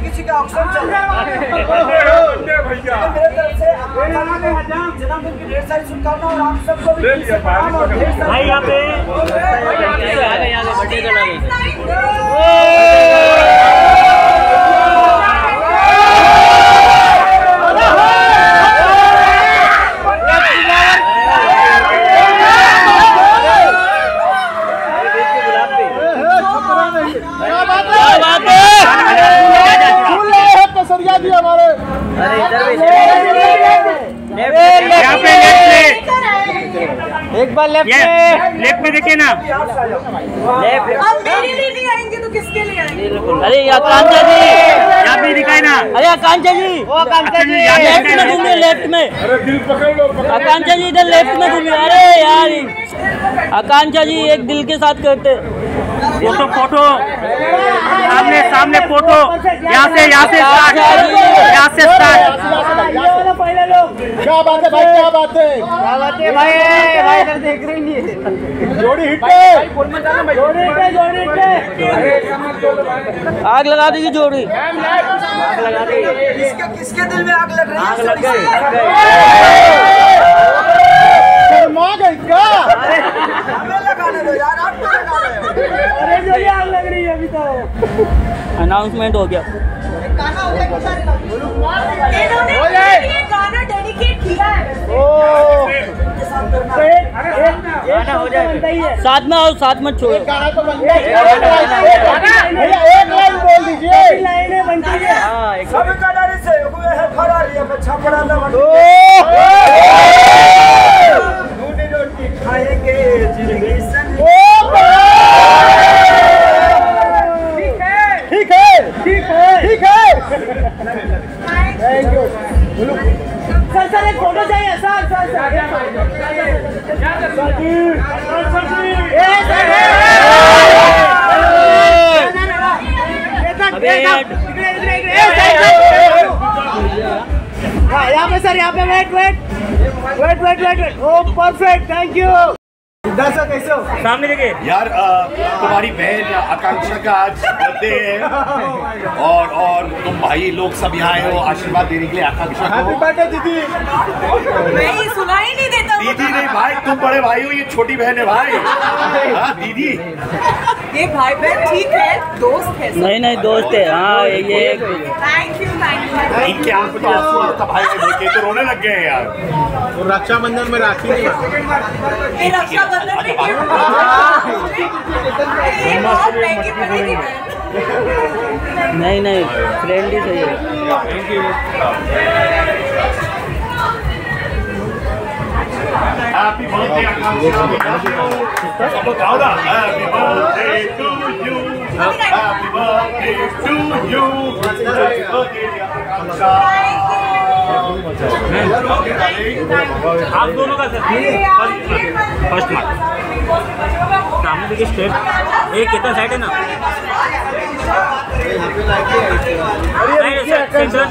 किसी का ऑक्शन चल रहा मेरे तरफ़ से जन्मदिन की ढेर सारी शुभकामनाएँ और आप सबको भी दिल से प्रणाम और ढेर सारी भाई, यहाँ पे क्या बात है फूल ले हैं कसरिया हमारे। यहाँ पे लेफ़्ट एक बार लेफ़्ट ये लेफ़्ट में देखिए ना। अब मेरे लिए नहीं आएँगे तो किसके लिए आएँगे? अरे आकांक्षा जी। यहाँ पे दिखाए ना। अरे आकांक्षा जी। वो आकांक्षा जी, लेफ़्ट में घूमिए लेफ़्ट में। आकांक्षा जी इधर लेफ़्ट में घूमिए। अरे यार। आकांक्षा जी एक दिल के साथ करते फ़ोटो फ़ोटो। सामने सामने फ़ोटो। यहाँ से यहाँ से स्टार्ट यहाँ से स्टार्ट क्या बात है भाई क्या बात है? क्या बात है भाई भाई इधर देख रहे नहीं जोड़ी हिट है। जोड़ी हिट है जोड़ी हिट है। आग लगा दीजिए जोड़ी। किसके किसके दिल में आग लग रही है? लग गई, शर्मा गई क्या हमें लगाने दो यार आप क्यों लगा रहे हो अनाउंसमेंट हो गया। इन्होंने मेरे लिए गाना डेडिकेट किया है साथ में आओ साथ में छोड़ो। ठीक है। ठीक है। थैंक यू सर सर एक फ़ोटो चाहिए। Sir sir sir. अबे यहाँ पे सर यहाँ पे wait wait wait wait wait wait oh perfect thank you कैसे हो? सामने देखिए यार तुम्हारी बहन आकांक्षा का आज बर्थडे है। और और तुम भाई लोग सब यहाँ आए हो आशीर्वाद देने के लिए आकांक्षा हैप्पी को बर्थडे दीदी। मैं ये सुनाई नहीं देता दीदी नहीं भाई तुम बड़े भाई हो ये छोटी बहन है भाई। हाँ दीदी। ये भाई बहन ठीक है दोस्त है नहीं नहीं दोस्त है। हाँ ये थैंक यू थैंक यू इनके आँख में तो आँसू आता भाई के तो रोने लग गए हैं यार। रक्षाबंधन में राखी नहीं ये ये पड़ेगी नहीं नहीं फ्रेंड ही। सही है happy birthday happy birthday to you happy birthday to you happy birthday आप दोनों का सर। First mark. सामने देखिए स्ट्रेट एक कितना साइड है ना? नहीं, सर, सेंटर